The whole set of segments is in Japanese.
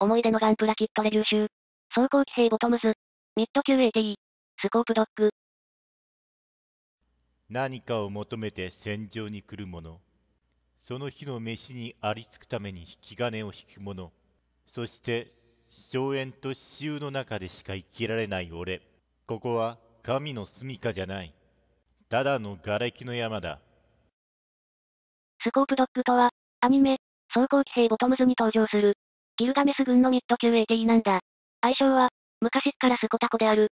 思い出のガンプラキットレビュー集。装甲騎兵ボトムズ。ミッド QAT。スコープドッグ。何かを求めて戦場に来る者。その日の飯にありつくために引き金を引く者。そして、荘園と死臭の中でしか生きられない俺。ここは神の住処じゃない。ただの瓦礫の山だ。スコープドッグとは、アニメ、装甲騎兵ボトムズに登場する、ギルガメス軍のミッド QAT なんだ。愛称は、昔っからスコタコである。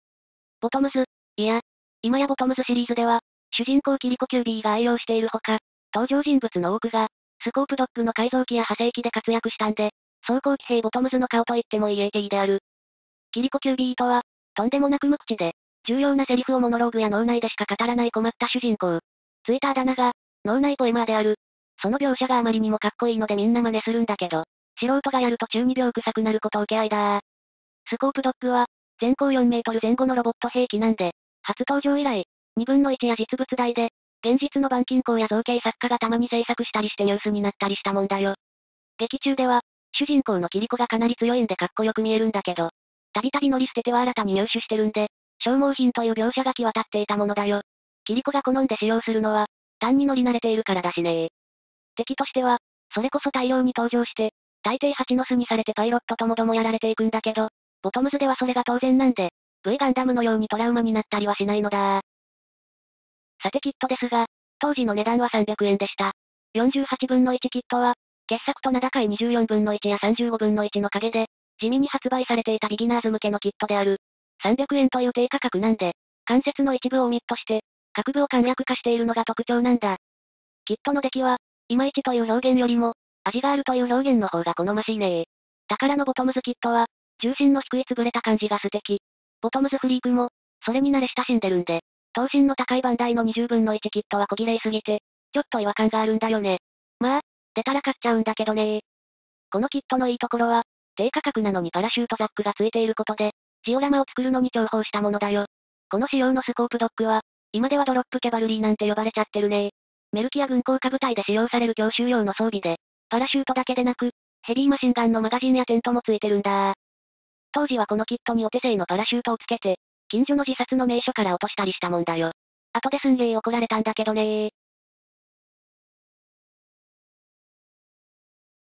ボトムズ、いや、今やボトムズシリーズでは、主人公キリコキュービーが愛用しているほか、登場人物の多くが、スコープドッグの改造機や派生機で活躍したんで、装甲騎兵ボトムズの顔と言ってもいい AT である。キリコキュービーとは、とんでもなく無口で、重要なセリフをモノローグや脳内でしか語らない困った主人公。ツイッターだなが、脳内ポエマーである。その描写があまりにもかっこいいのでみんな真似するんだけど、素人がやると中二病臭くなること受け合いだスコープドッグは、全高4メートル前後のロボット兵器なんで、初登場以来、2分の1や実物大で、現実の板金工や造形作家がたまに制作したりしてニュースになったりしたもんだよ。劇中では、主人公のキリコがかなり強いんでかっこよく見えるんだけど、たびたび乗り捨てては新たに入手してるんで、消耗品という描写が際立っていたものだよ。キリコが好んで使用するのは、単に乗り慣れているからだしね敵としては、それこそ大量に登場して、大抵蜂の巣にされてパイロットともどもやられていくんだけど、ボトムズではそれが当然なんで、V ガンダムのようにトラウマになったりはしないのださてキットですが、当時の値段は300円でした。48分の1キットは、傑作と名高い24分の1や35分の1の陰で、地味に発売されていたビギナーズ向けのキットである。300円という低価格なんで、関節の一部をオミットして、各部を簡略化しているのが特徴なんだ。キットの出来は、いまいちという表現よりも、味があるという表現の方が好ましいね宝のボトムズキットは、重心の低い潰れた感じが素敵。ボトムズフリークも、それに慣れ親しんでるんで、等身の高いバンダイの20分の1キットは小綺麗すぎて、ちょっと違和感があるんだよね。まあ、出たら買っちゃうんだけどねこのキットのいいところは、低価格なのにパラシュートザックがついていることで、ジオラマを作るのに重宝したものだよ。この仕様のスコープドッグは、今ではドロップキャバルリーなんて呼ばれちゃってるねメルキア軍港下部隊で使用される強襲用の装備で、パラシュートだけでなく、ヘビーマシンガンのマガジンやテントもついてるんだ当時はこのキットにお手製のパラシュートをつけて、近所の自殺の名所から落としたりしたもんだよ。後ですんげー怒られたんだけどね